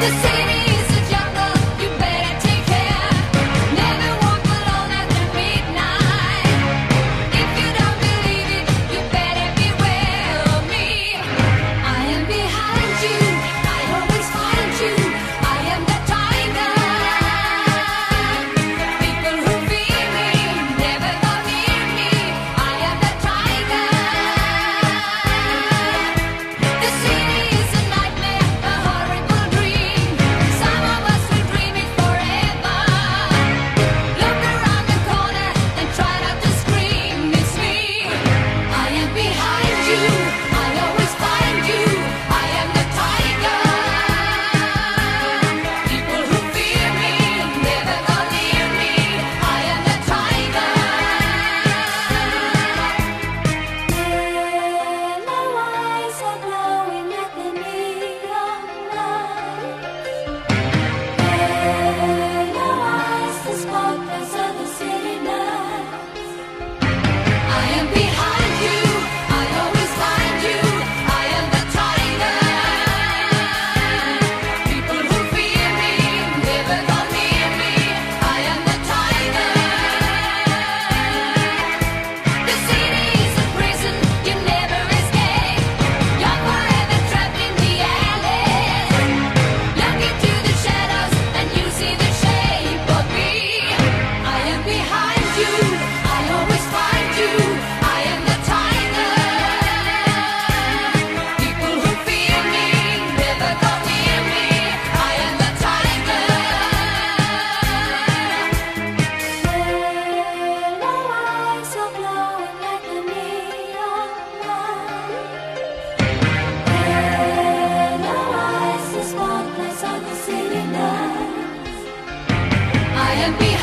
the city can be